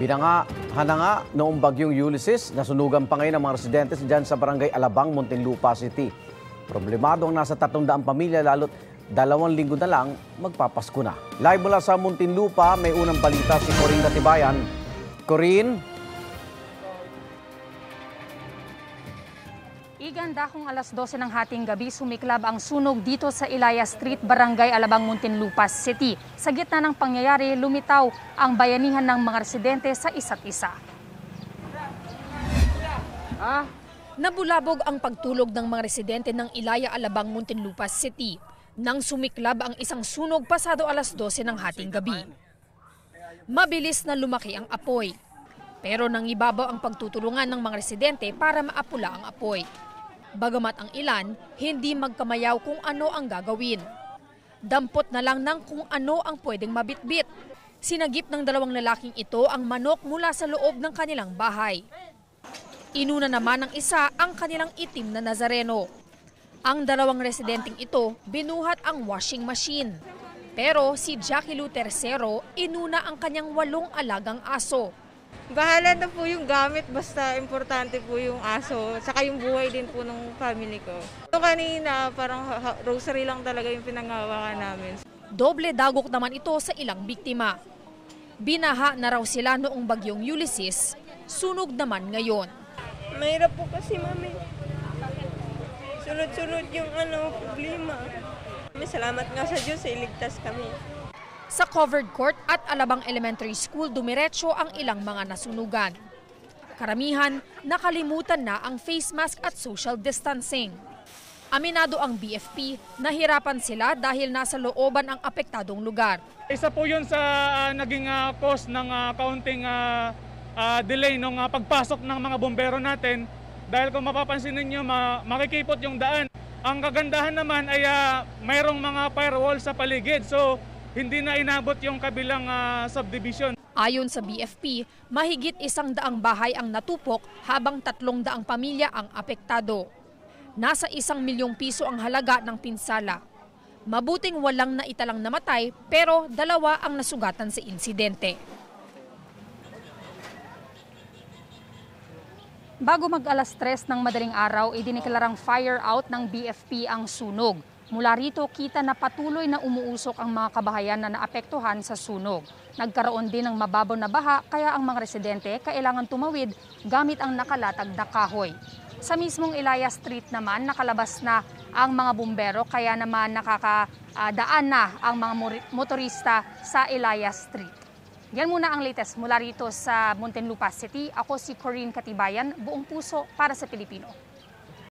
Binanga, hananga noong bagyong Ulysses, nasunugan pa ngayon ang mga residentes dyan sa barangay Alabang, Muntinlupa City. Problemado ang nasa 300 pamilya lalo't dalawang linggo na lang magpapasko na. Live mula sa Muntinlupa, may unang balita si Corinne Gatibayan. Corinne, Iganda kung alas 12 ng hating gabi, sumiklab ang sunog dito sa Ilaya Street, Barangay Alabang, Muntinlupa City. Sa gitna ng pangyayari, lumitaw ang bayanihan ng mga residente sa isa't isa. Nabulabog ang pagtulog ng mga residente ng Ilaya Alabang, Muntinlupa City nang sumiklab ang isang sunog pasado alas 12 ng hating gabi. Mabilis na lumaki ang apoy. Pero nangibabaw ang pagtutulungan ng mga residente para maapula ang apoy. Bagamat ang ilan, hindi magkamayaw kung ano ang gagawin. Dampot na lang ng kung ano ang pwedeng mabitbit. Sinagip ng dalawang lalaking ito ang manok mula sa loob ng kanilang bahay. Inuna naman ng isa ang kanilang itim na Nazareno. Ang dalawang residenteng ito binuhat ang washing machine. Pero si Jackie Lu Tercero inuna ang kanyang walong alagang aso. Bahala na po yung gamit, basta importante po yung aso, saka yung buhay din po ng family ko. So kanina, parang rosary lang talaga yung pinangawakan namin. Doble dagok naman ito sa ilang biktima. Binaha na raw sila noong bagyong Ulysses, sunog naman ngayon. Mahirap po kasi, mami. Sunod-sunod yung ano, problema. May salamat nga sa Diyos, iligtas kami. Sa covered court at Alabang Elementary School, dumiretso ang ilang mga nasunugan. Karamihan, nakalimutan na ang face mask at social distancing. Aminado ang BFP, nahirapan sila dahil nasa looban ang apektadong lugar. Isa po yun sa ah, naging ah, cause ng ah, kaunting ah, ah, delay ng pagpasok ng mga bombero natin dahil kung mapapansin ninyo ma- makikipot yung daan. Ang kagandahan naman ay ah, mayroong mga firewall sa paligid so hindi na inabot yung kabilang ah, subdivision. Ayon sa BFP, mahigit isang daang bahay ang natupok habang tatlong daang pamilya ang apektado. Nasa isang milyong piso ang halaga ng pinsala. Mabuting walang naitalang namatay pero dalawa ang nasugatan sa insidente. Bago mag alas 3 ng madaling araw, idineklarang fire out ng BFP ang sunog. Mula rito, kita na patuloy na umuusok ang mga kabahayan na naapektuhan sa sunog. Nagkaroon din ng mababaw na baha kaya ang mga residente kailangan tumawid gamit ang nakalatag na kahoy. Sa mismong Ilaya Street naman, nakalabas na ang mga bumbero kaya naman nakakadaan na ang mga motorista sa Ilaya Street. Yan muna ang latest mula rito sa Muntinlupa City. Ako si Corinne Katibayan, buong puso para sa Pilipino.